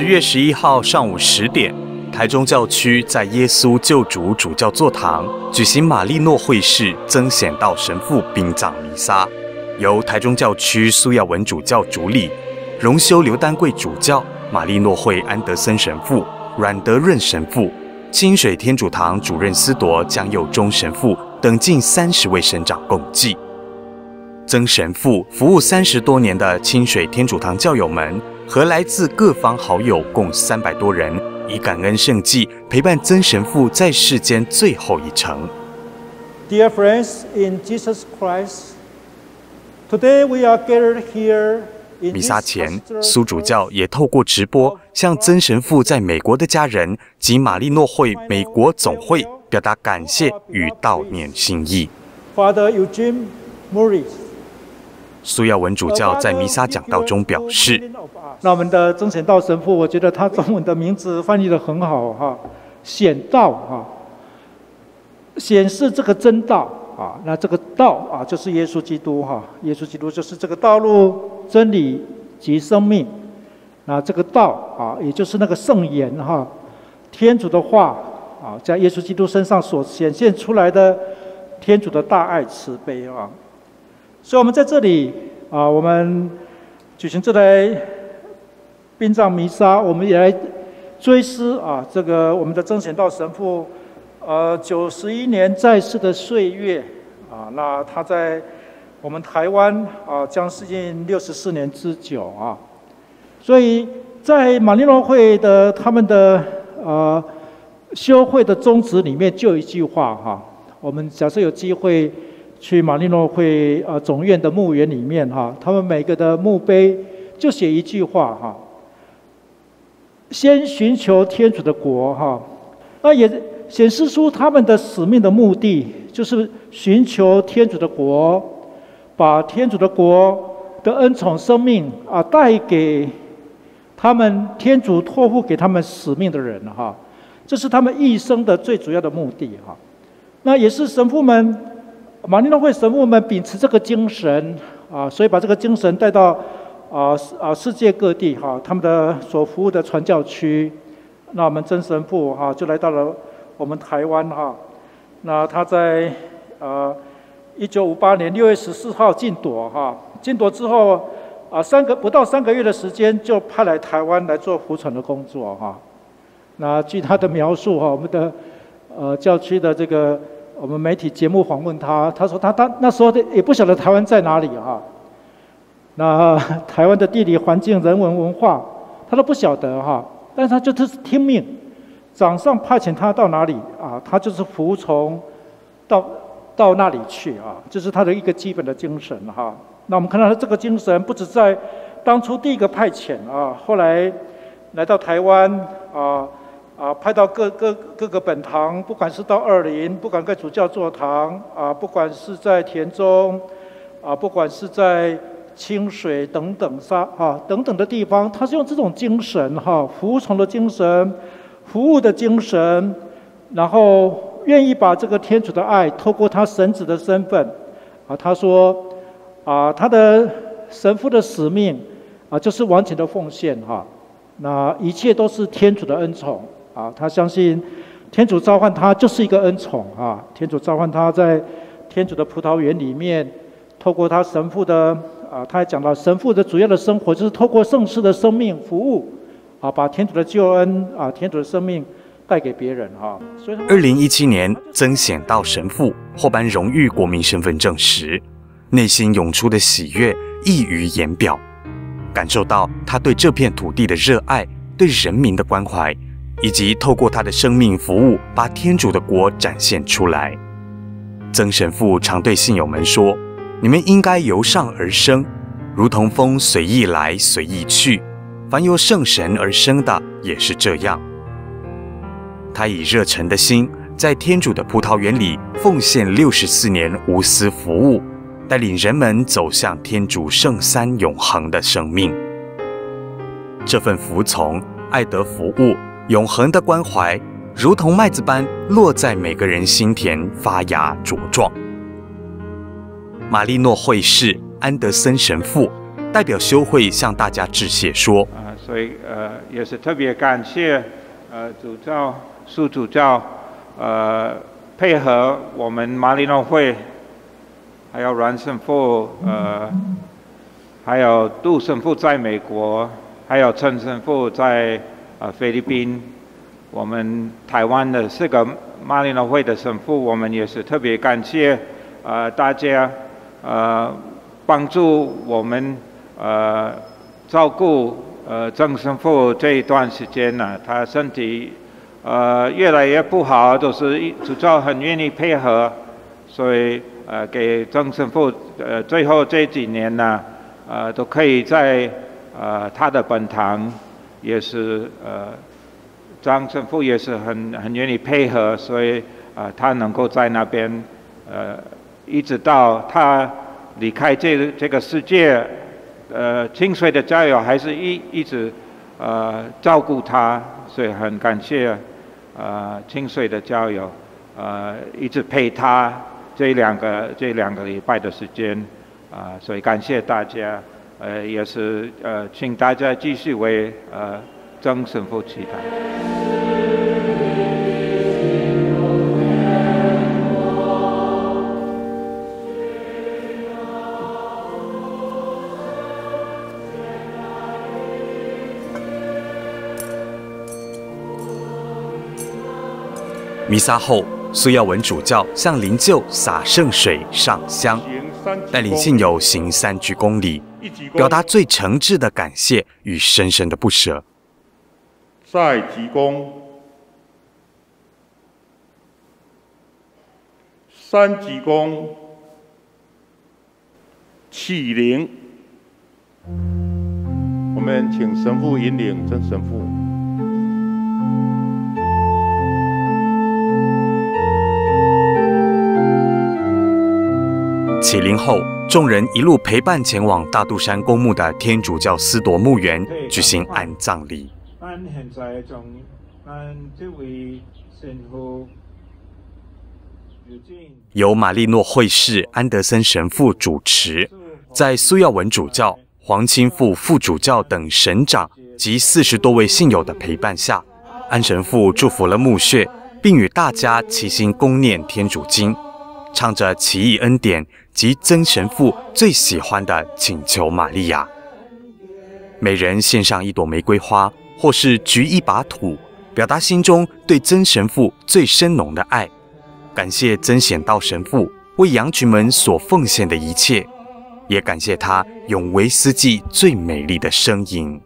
十月十一号上午十点，台中教区在耶稣救主主教座堂举行玛丽诺会士曾显道神父殡葬弥撒，由台中教区苏耀文主教主礼，荣休刘丹贵主教、玛丽诺会安德森神父、阮德润神父、清水天主堂主任司铎江佑忠神父等近三十位神长共祭。曾神父服务三十多年的清水天主堂教友们和来自各方好友共三百多人，以感恩圣祭陪伴曾神父在世间最后一程。Dear friends in Jesus Christ, today we are gathered here. 弥撒前，苏主教也透过直播向曾神父在美国的家人及玛丽诺会美国总会表达感谢与悼念心意。Father Eugene Morris. 苏耀文主教在弥撒讲道中表示：“那我们的曾显道神父，我觉得他中文的名字翻译的很好哈，显道哈，显示这个真道啊，那这个道啊就是耶稣基督哈，耶稣基督就是这个道路、真理及生命，那这个道啊，也就是那个圣言哈，天主的话啊，在耶稣基督身上所显现出来的天主的大爱慈悲啊。”所以，我们在这里啊，我们举行这台殡葬弥撒，我们也来追思啊，这个我们的曾显道神父，呃，九十一年在世的岁月啊，那他在我们台湾啊，将近六十四年之久啊。所以在马尼罗会的他们的呃修会的宗旨里面，就一句话哈，我们假设有机会。去马利诺会呃总院的墓园里面哈，他们每个的墓碑就写一句话哈：先寻求天主的国哈。那也显示出他们的使命的目的，就是寻求天主的国，把天主的国的恩宠生命啊带给他们天主托付给他们使命的人哈。这是他们一生的最主要的目的哈。那也是神父们。马尼诺会神父们秉持这个精神啊，所以把这个精神带到啊啊世界各地哈，他们的所服务的传教区，那我们真神父哈就来到了我们台湾哈，那他在呃一九五八年六月十四号进铎哈，进铎之后啊三个不到三个月的时间就派来台湾来做服传的工作哈，那据他的描述哈，我们的呃教区的这个。我们媒体节目访问他，他说他他那时候的也不晓得台湾在哪里哈，那 台湾的地理环境、人文文化，他都不晓得哈，但是他就是听命，长上派遣他到哪里啊，他就是服从到到那里去啊，这是他的一个基本的精神哈。那我们看到他这个精神，不止在当初第一个派遣啊，后来来到台湾啊。啊，派到各各各个本堂，不管是到二林，不管在主教座堂，啊，不管是在田中，啊，不管是在清水等等沙啊等等的地方，他是用这种精神哈，服从的精神，服务的精神，然后愿意把这个天主的爱透过他神子的身份，啊，他说，啊，他的神父的使命，啊，就是完全的奉献哈，那一切都是天主的恩宠。啊，他相信天主召唤他就是一个恩宠啊！天主召唤他在天主的葡萄园里面，透过他神父的啊，他还讲到神父的主要的生活就是透过圣事的生命服务啊，把天主的救恩啊，天主的生命带给别人哈。二零一七年曾显道神父获颁荣誉国民身份证时，内心涌出的喜悦溢于言表，感受到他对这片土地的热爱，对人民的关怀。以及透过他的生命服务，把天主的国展现出来。曾神父常对信友们说：“你们应该由上而生，如同风随意来，随意去。凡由圣神而生的，也是这样。”他以热忱的心，在天主的葡萄园里奉献六十四年无私服务，带领人们走向天主圣三永恒的生命。这份服从、爱德服务。永恒的关怀，如同麦子般落在每个人心田，发芽茁壮。玛丽诺会士安德森神父代表修会向大家致谢说：“所以呃也是特别感谢呃主教、副主教呃配合我们马里诺会，还有阮神父呃，还有杜神父在美国，还有陈神父在呃菲律宾，我们台湾的四个马里诺会的神父，我们也是特别感谢呃大家呃帮助我们呃照顾呃曾神父这一段时间呢，他身体。呃，越来越不好，都是主教很愿意配合，所以呃，给曾神父呃最后这几年呢，呃，都可以在呃他的本堂，也是呃张神父也是很很愿意配合，所以啊，他能够在那边呃，一直到他离开这这个世界，呃，清水的教友还是一一直呃照顾他，所以很感谢。呃，清水的交友，呃，一直陪他这两个这两个礼拜的时间，啊，所以感谢大家，呃，也是呃，请大家继续为呃曾神父祈祷。弥撒后，苏耀文主教向灵柩洒圣水、上香，带领信友行三鞠躬礼，表达最诚挚的感谢与深深的不舍。再鞠躬，三鞠躬，起灵。我们请神父引领真神父。起灵后，众人一路陪伴前往大肚山公墓的天主教司铎墓园举行安葬礼。由玛丽诺会士安德森神父主持，在苏耀文主教、黄清富副主教等神长及四十多位信友的陪伴下，安神父祝福了墓穴，并与大家齐心恭念天主经。唱着奇异恩典及曾神父最喜欢的请求玛利亚，每人献上一朵玫瑰花，或是举一把土，表达心中对曾神父最深浓的爱，感谢曾显道神父为羊群们所奉献的一切，也感谢他永为司祭最美丽的声音。